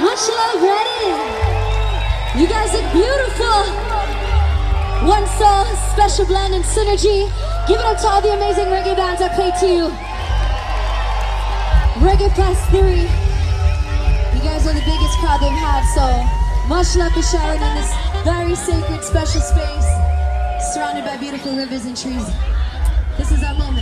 Much love, ready? You guys look beautiful. One soul, special blend and synergy. Give it up to all the amazing reggae bands I play to you. Reggae Fest three. You guys are the biggest crowd they've had, so much love for Sharon in this very sacred, special space, surrounded by beautiful rivers and trees. This is our moment.